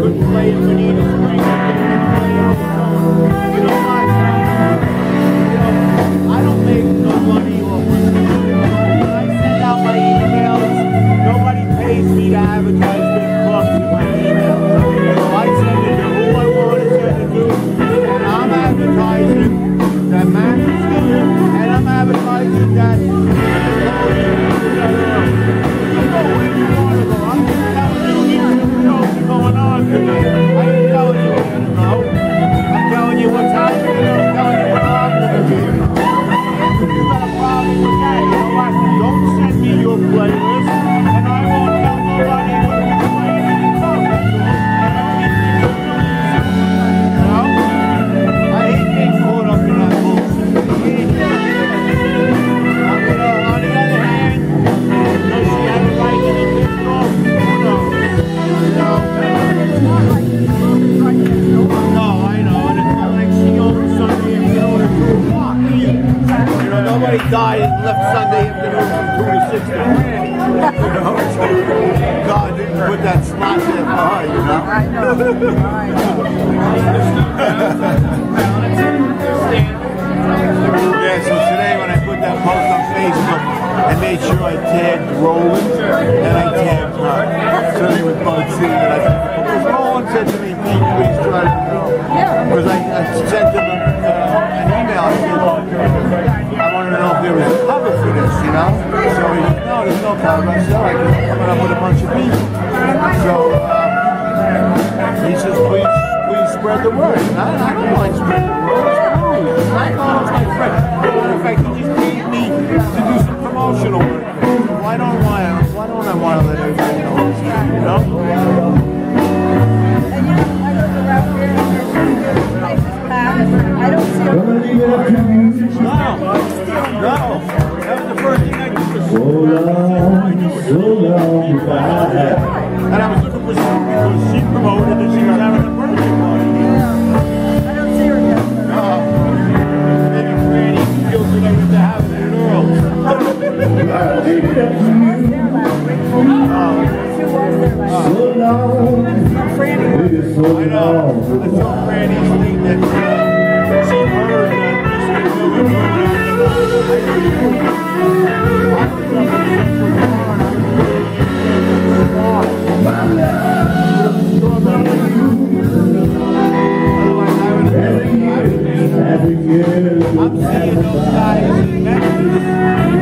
couldn't play in Bonita put that slot there for her, you know? Yeah, so today when I put that post on Facebook, I made sure I tagged Roland and I tagged her. So they would both see that I because Roland said to me, Pete, please try to know. Because I, I sent him a, uh, an email. I said, I wanted to know if there was a cover for this, you know? No, there's no all right, I'm coming up with a bunch of people. So um, he says, please, please spread the word. And I, I don't mind spreading the word. She promoted that she was having a birthday party. I don't see her yet. No. Maybe Franny feels that I was to have it at Earl. I'll leave it up to you There last week. She was there last So long. Franny. so I know. I saw Franny's thing that uh, she heard that Mr. Miller heard that. side.